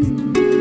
Mm-hmm.